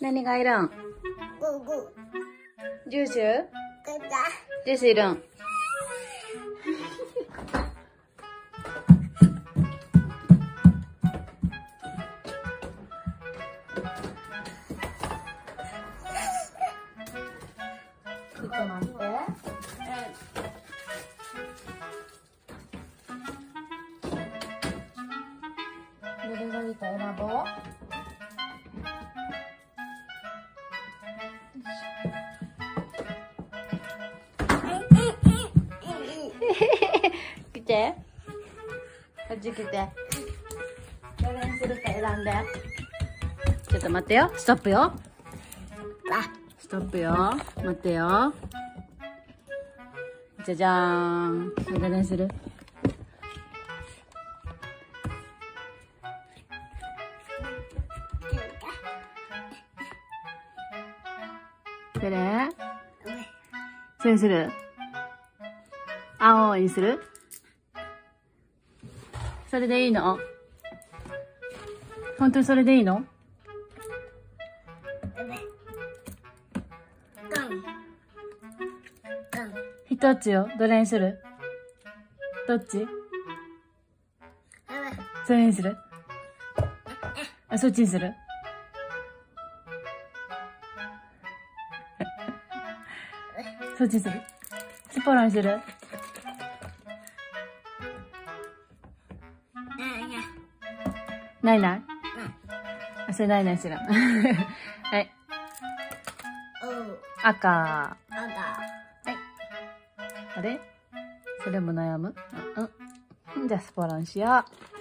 何がいるんジュースジュースいるんちょれがいいか選ぼう。来て。こっち来て。どれにするか選んで。ちょっと待ってよ。ストップよ。ストップよ。待ってよ。じゃじゃーん。どれにするれそれにする青にするそれでいいの本当にそれでいいの一つよ。どれにするどっちそれにするあ、そっちにする？そっちにする？スポロにする？ないないあ、それないないする。はい。赤。はい。あれ？それも悩む？うん。うん。じゃあスポロンしよう。